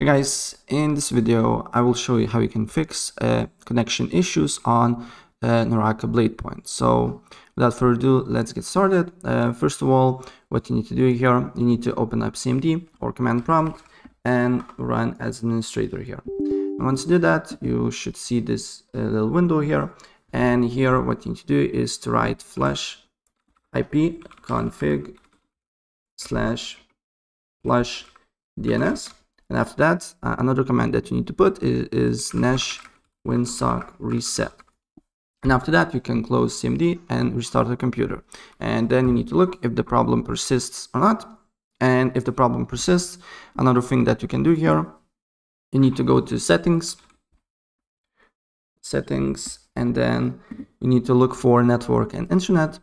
Hey guys, in this video I will show you how you can fix uh, connection issues on uh, Naraka Bladepoint. So without further ado, let's get started. Uh, first of all, what you need to do here, you need to open up CMD or command prompt and run as administrator here. And once you do that, you should see this uh, little window here. And here what you need to do is to write flush ip config slash flush DNS and after that, uh, another command that you need to put is, is netsh winsock reset. And after that, you can close CMD and restart the computer. And then you need to look if the problem persists or not. And if the problem persists, another thing that you can do here, you need to go to settings, settings, and then you need to look for network and internet.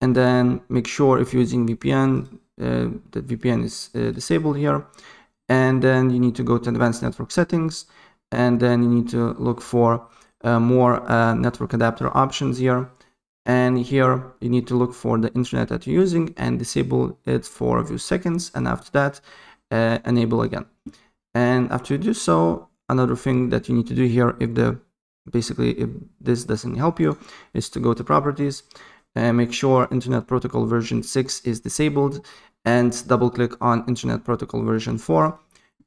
And then make sure if you're using VPN, uh, that VPN is uh, disabled here and then you need to go to advanced network settings and then you need to look for uh, more uh, network adapter options here. And here you need to look for the internet that you're using and disable it for a few seconds and after that uh, enable again. And after you do so another thing that you need to do here if the basically if this doesn't help you is to go to properties and make sure internet protocol version 6 is disabled and double click on Internet Protocol version 4.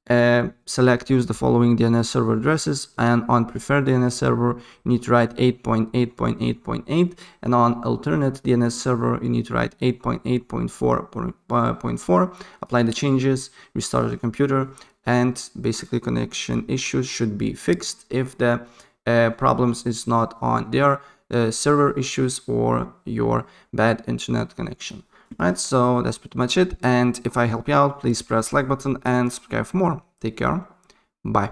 Uh, select use the following DNS server addresses and on preferred DNS server you need to write 8.8.8.8 and on alternate DNS server you need to write 8.8.4.4 apply the changes restart the computer and basically connection issues should be fixed if the uh, problems is not on their uh, server issues or your bad internet connection Right, so that's pretty much it. And if I help you out, please press like button and subscribe for more. Take care. Bye.